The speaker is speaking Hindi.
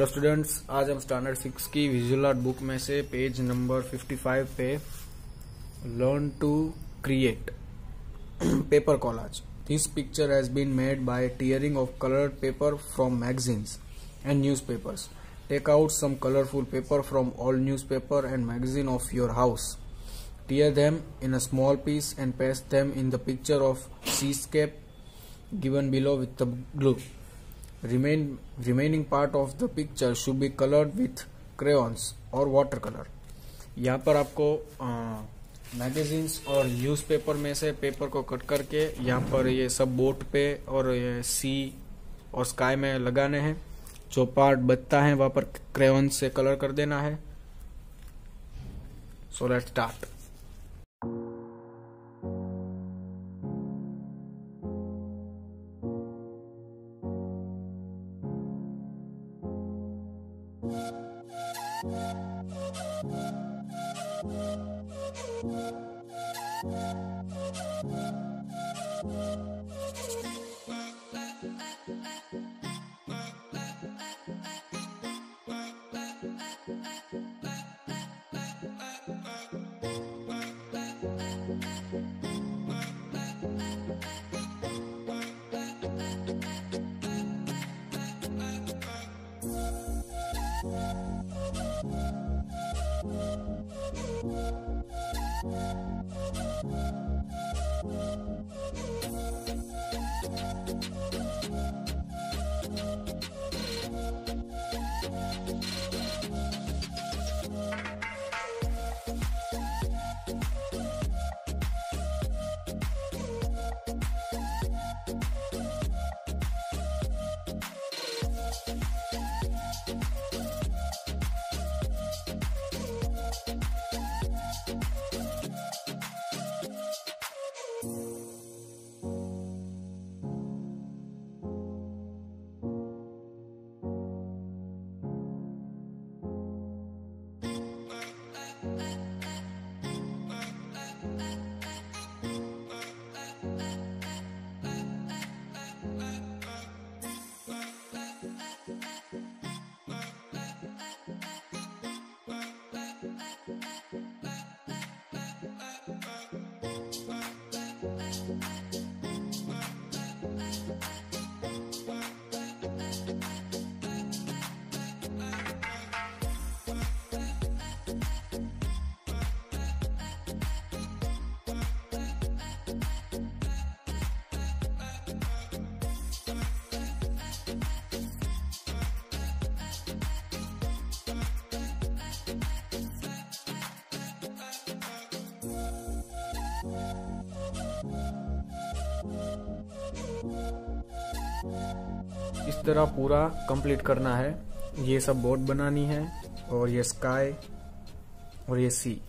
हेलो स्टूडेंट्स, आज हम स्टैंडर्ड सिक्स की विजुअल आर्ट बुक में से पेज नंबर 55 पे learn to create paper collage this picture has been made by tearing of coloured paper from magazines and newspapers take out some colourful paper from all newspaper and magazine of your house tear them in a small piece and paste them in the picture of seascape given below with the glue. Remain, remaining part of the picture should be colored with crayons or watercolor. यहाँ पर आपको मैगजीन्स और न्यूज़पेपर में से पेपर को कट करके यहाँ पर ये सब बोट पे और ये सी और स्काई में लगाने हैं। जो पार्ट बचता है वहाँ पर क्रेन से कलर कर देना है। So let start Bye. Thank you. तरह पूरा कंप्लीट करना है। ये सब बोट बनानी है और ये स्काई और ये सी